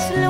slow.